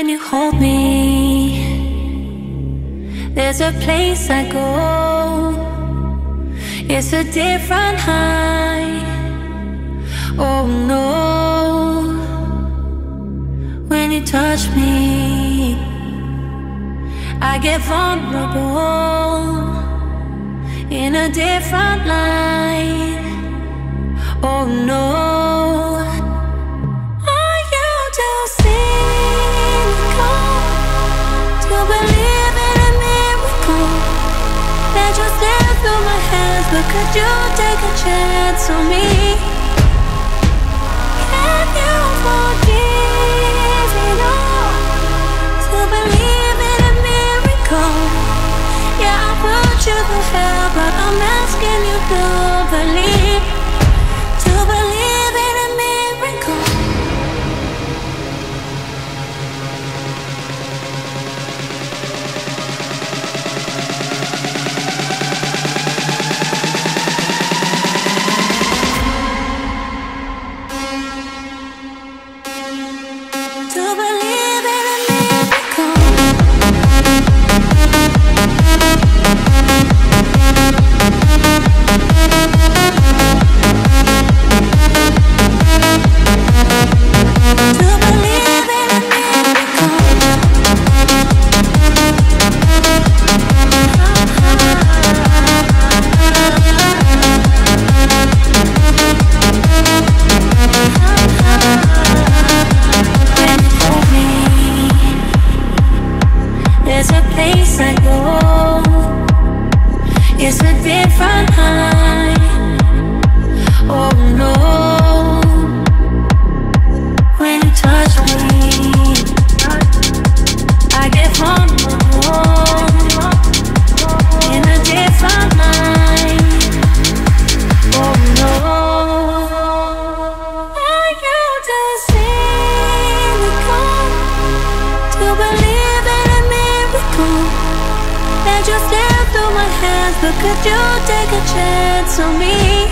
When you hold me, there's a place I go. It's a different high. Oh no. When you touch me, I get vulnerable in a different light. Oh no. Are you too cynical believe in a miracle that just slipped through my hands? But could you take a chance on me? Can you forgive it all to believe in a miracle? Yeah, I put you through hell, but I'm asking you to believe, there's a place I go. It's a different high. Hands? But could you take a chance on me?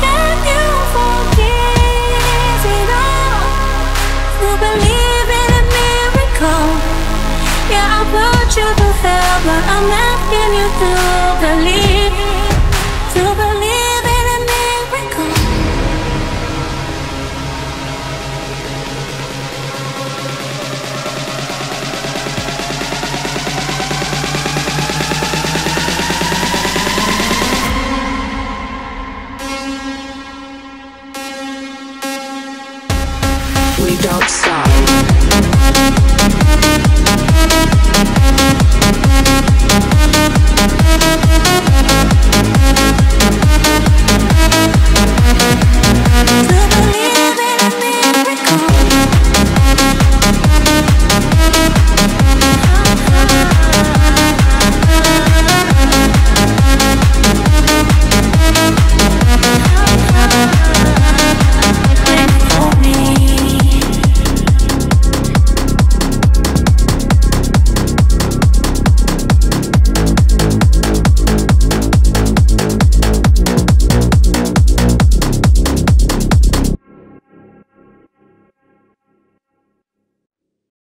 Can you forgive we don't stop.